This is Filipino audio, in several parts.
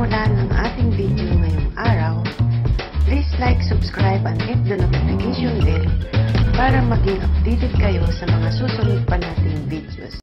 magsisimula ng ating video ngayong araw, please like, subscribe, and hit the notification bell para maging updated kayo sa mga susunod pa nating videos.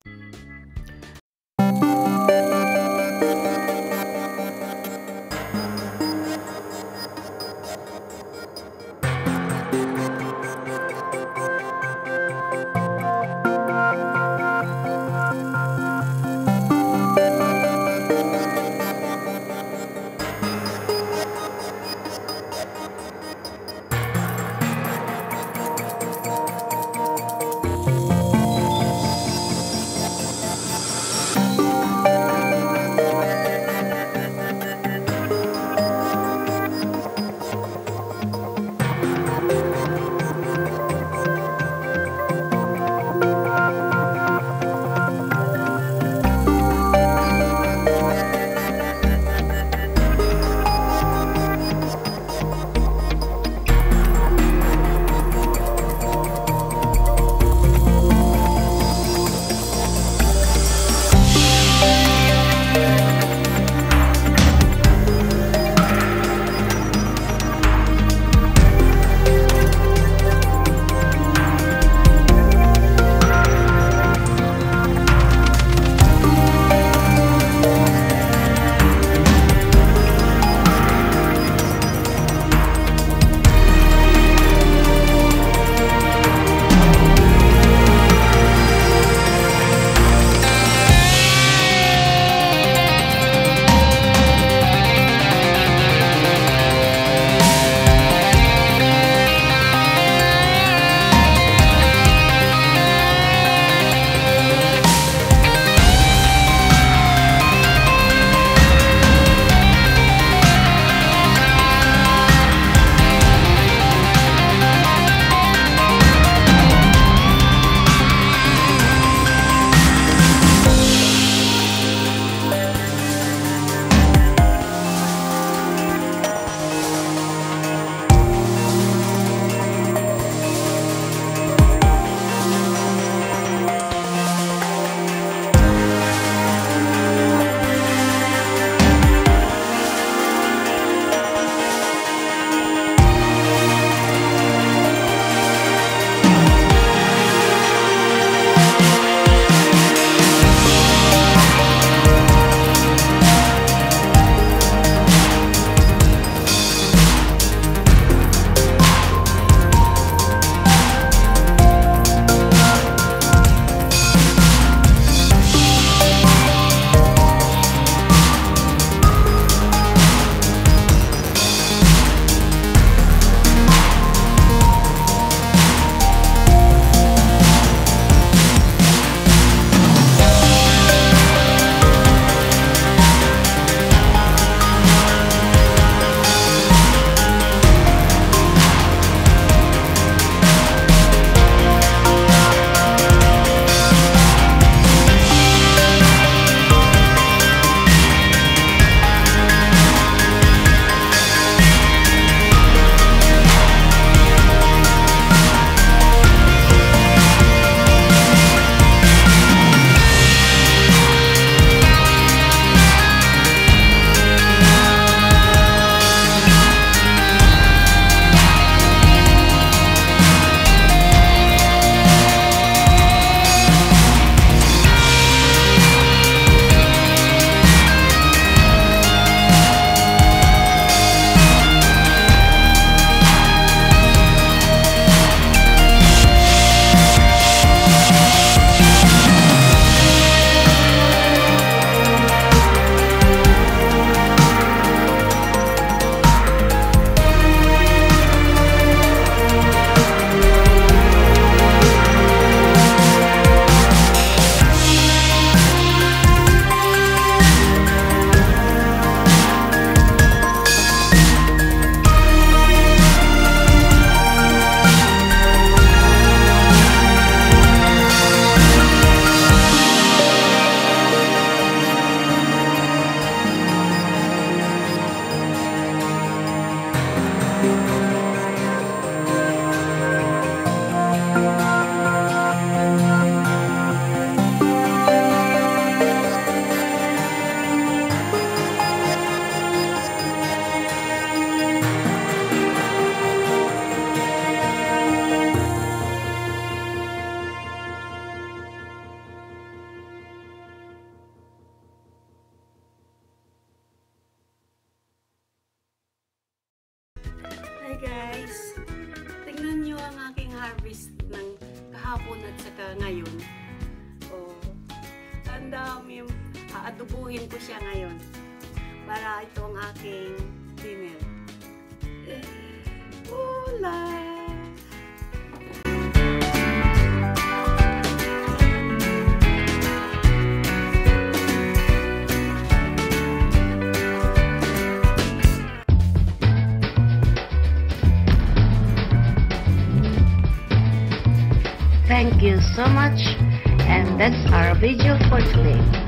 Guys, tingnan nyo ang aking harvest ng kahapon at saka ngayon. Oh, ang dami. Aadubuhin ko siya ngayon para ito ang aking dinner. Eh, Hola! Thank you so much and that's our video for today.